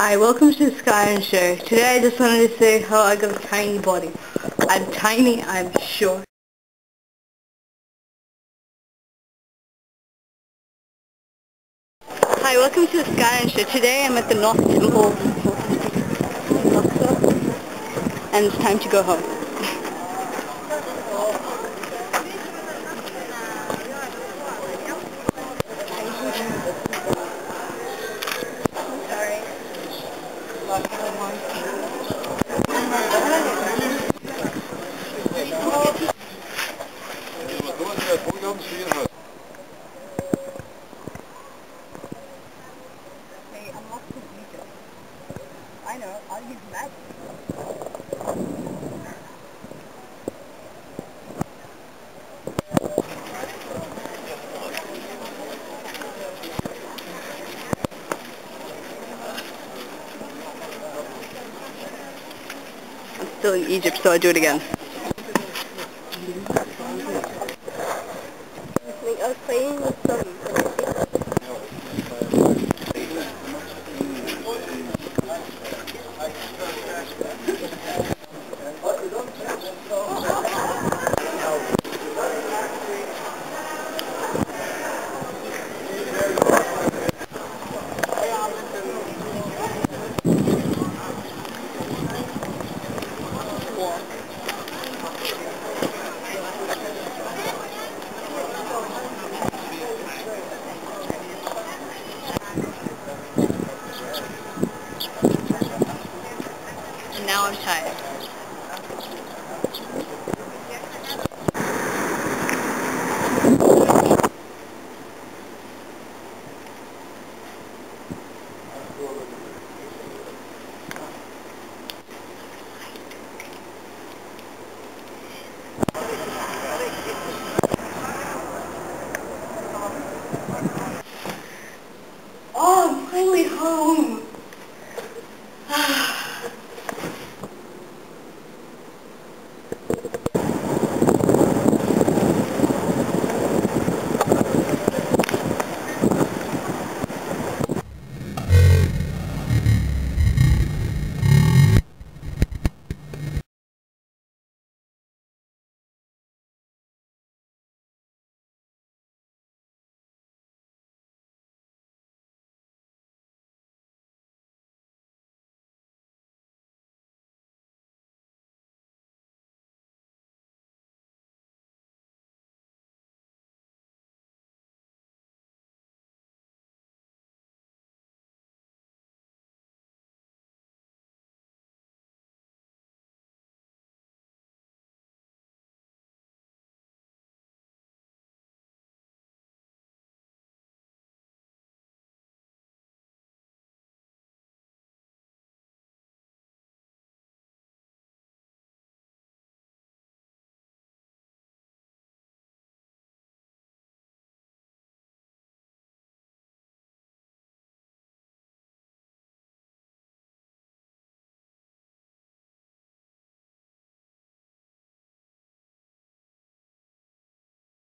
Hi, welcome to the Skyrim Show. Today I just wanted to say how I got a tiny body. I'm tiny, I'm short. Hi, welcome to the Skyrim Show. Today I'm at the North Temple. And it's time to go home. I know, I'll use magic. Still in Egypt, so I do it again. long time. Oh, I'm finally home.